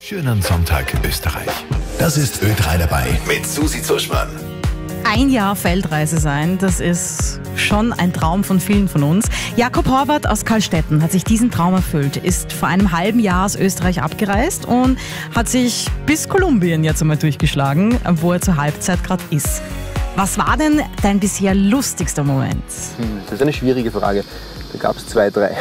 Schönen Sonntag, Österreich. Das ist Ö3 dabei mit Susi Zuschmann. Ein Jahr Feldreise sein, das ist schon ein Traum von vielen von uns. Jakob Horvath aus Karlstetten hat sich diesen Traum erfüllt, ist vor einem halben Jahr aus Österreich abgereist und hat sich bis Kolumbien jetzt einmal durchgeschlagen, wo er zur Halbzeit gerade ist. Was war denn dein bisher lustigster Moment? Hm, das ist eine schwierige Frage. Da gab es zwei, drei.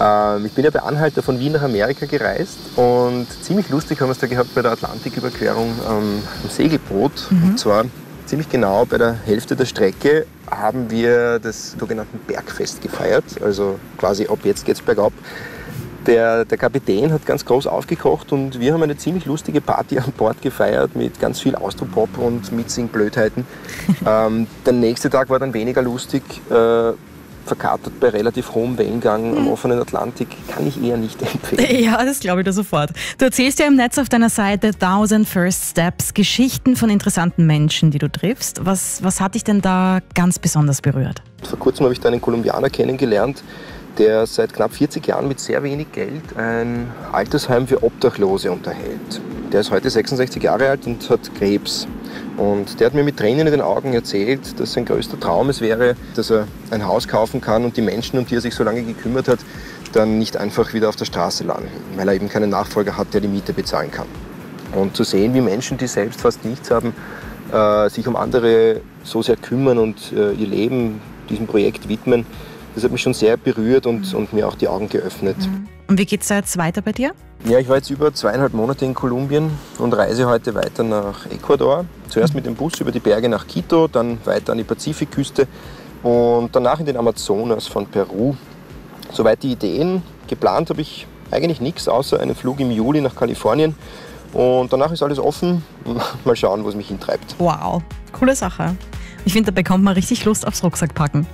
Ähm, ich bin ja bei Anhalter von Wien nach Amerika gereist und ziemlich lustig haben wir es da gehabt bei der Atlantiküberquerung ähm, am Segelboot. Mhm. Und zwar ziemlich genau bei der Hälfte der Strecke haben wir das sogenannte Bergfest gefeiert. Also quasi ab jetzt geht's bergab. Der, der, Kapitän hat ganz groß aufgekocht und wir haben eine ziemlich lustige Party an Bord gefeiert mit ganz viel Austropop und Mitsing-Blödheiten. ähm, der nächste Tag war dann weniger lustig. Äh, verkatert bei relativ hohem Wellengang am mhm. offenen Atlantik, kann ich eher nicht empfehlen. Ja, das glaube ich dir sofort. Du erzählst ja im Netz auf deiner Seite 1000 First Steps, Geschichten von interessanten Menschen, die du triffst. Was, was hat dich denn da ganz besonders berührt? Vor kurzem habe ich da einen Kolumbianer kennengelernt, der seit knapp 40 Jahren mit sehr wenig Geld ein Altersheim für Obdachlose unterhält. Der ist heute 66 Jahre alt und hat Krebs. Und der hat mir mit Tränen in den Augen erzählt, dass sein größter Traum es wäre, dass er ein Haus kaufen kann und die Menschen, um die er sich so lange gekümmert hat, dann nicht einfach wieder auf der Straße landen, weil er eben keinen Nachfolger hat, der die Miete bezahlen kann. Und zu sehen, wie Menschen, die selbst fast nichts haben, äh, sich um andere so sehr kümmern und äh, ihr Leben diesem Projekt widmen, das hat mich schon sehr berührt und, und mir auch die Augen geöffnet. Und wie geht es jetzt weiter bei dir? Ja, ich war jetzt über zweieinhalb Monate in Kolumbien und reise heute weiter nach Ecuador. Zuerst mit dem Bus über die Berge nach Quito, dann weiter an die Pazifikküste und danach in den Amazonas von Peru. Soweit die Ideen. Geplant habe ich eigentlich nichts, außer einen Flug im Juli nach Kalifornien. Und danach ist alles offen. Mal schauen, wo es mich hintreibt. Wow, coole Sache. Ich finde, da bekommt man richtig Lust aufs Rucksackpacken.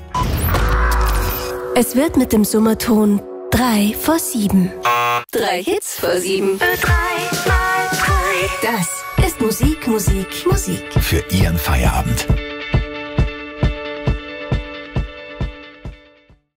Es wird mit dem Summerton 3 vor 7. Drei Hits vor 7. Drei mal 3. Das ist Musik, Musik, Musik. Für Ihren Feierabend.